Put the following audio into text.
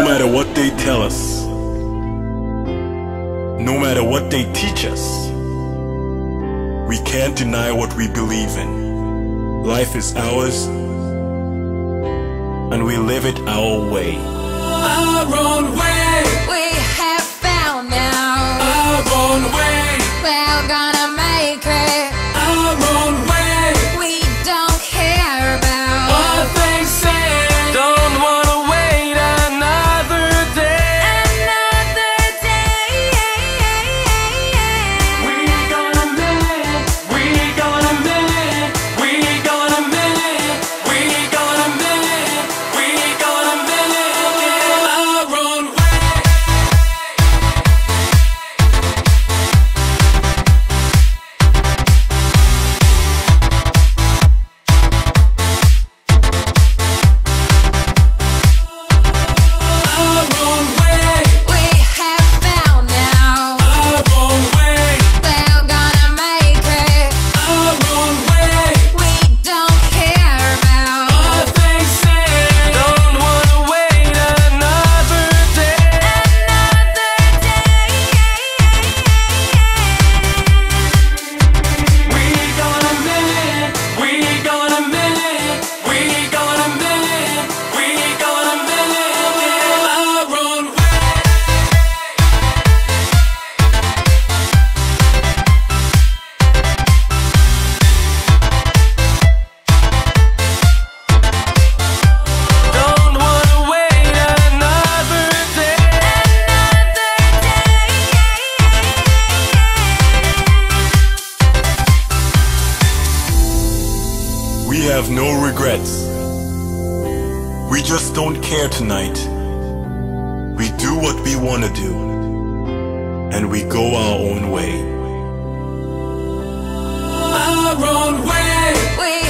No matter what they tell us, no matter what they teach us, we can't deny what we believe in. Life is ours, and we live it our way. Our own way, We have no regrets. We just don't care tonight. We do what we want to do, and we go our own way. Our own way. We